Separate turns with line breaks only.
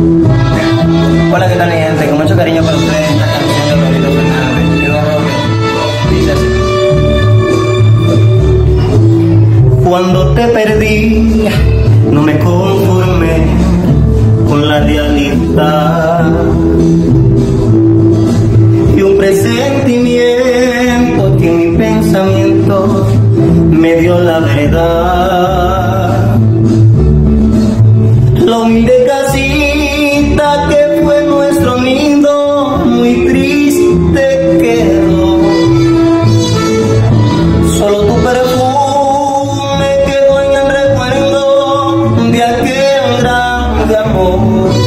Hola, ¿qué tal, gente? Con mucho cariño para ustedes. Cuando te perdí, no me conformé con la realidad. Y un presentimiento que mi pensamiento amor.